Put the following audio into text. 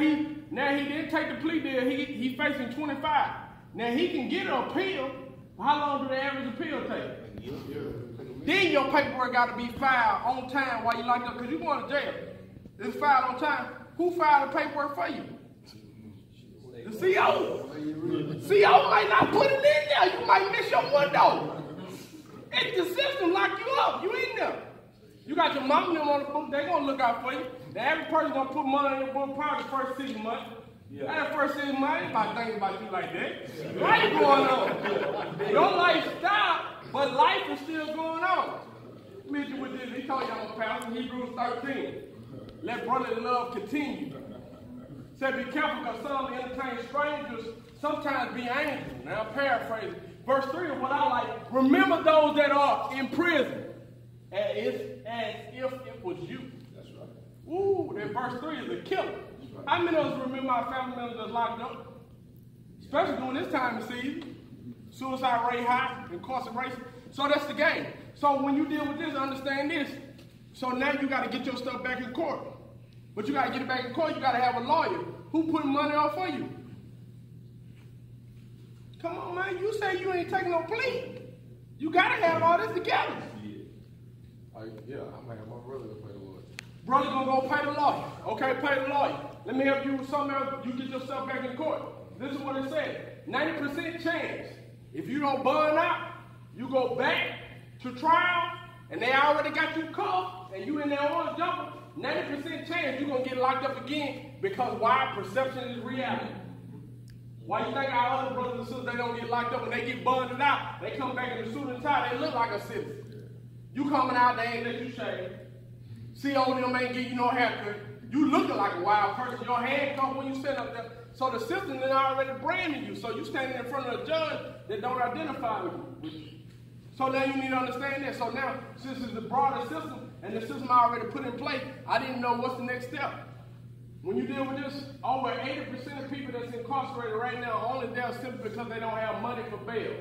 he now he didn't take the plea deal. He he facing 25. Now he can get an appeal. How long do the average appeal take? Then your paperwork got to be filed on time while you locked up because you going to jail. It's filed on time. Who filed the paperwork for you? The CO. CO might not put it in there. You might miss your window. It's the system lock you up. You in there. You got your mom and them on the book. They gonna look out for you. The average person gonna put money in your book probably the first six months. Yeah. That first six months, ain't about thinking about you like that. Yeah. Life going on. Your life stopped, but life is still going on. Let me with this. He told y'all, Pastor, Hebrews 13. Let brotherly love continue. Said, be careful because some entertain strangers, sometimes be angry. Now, I'm paraphrasing. Verse 3 of what I like. Remember those that are in prison as if, as if it was you. That's right. Ooh, that verse 3 is a killer. Right. How many of us remember our family members that's locked up? Especially during this time of season. Suicide rate high, and incarceration. So that's the game. So when you deal with this, understand this. So now you got to get your stuff back in court. But you got to get it back in court. You got to have a lawyer. Who putting money out for you? Come on, man. You say you ain't taking no plea. You got to have all this together. Yeah, I'm gonna have my brother to pay the lawyer. Brother gonna go pay the lawyer. Okay, pay the lawyer. Let me help you with something else. You get yourself back in court. This is what it said. 90% chance. If you don't burn out, you go back to trial, and they already got you cuffed, and you in there on jumping. 90% chance you're gonna get locked up again because why? Perception is reality. Why you think our other brothers and sisters they don't get locked up when they get burned out? They come back in the suit and tie, they look like a citizen. You coming out, they ain't let you shave. See, only them ain't give you no haircut. You looking like a wild person. Your hand come when you stand up there. So the system then already branding you. So you standing in front of a judge that don't identify with you. So now you need to understand that. So now, since it's the broader system and the system I already put in place, I didn't know what's the next step. When you deal with this, over 80% of people that's incarcerated right now are only there simply because they don't have money for bail.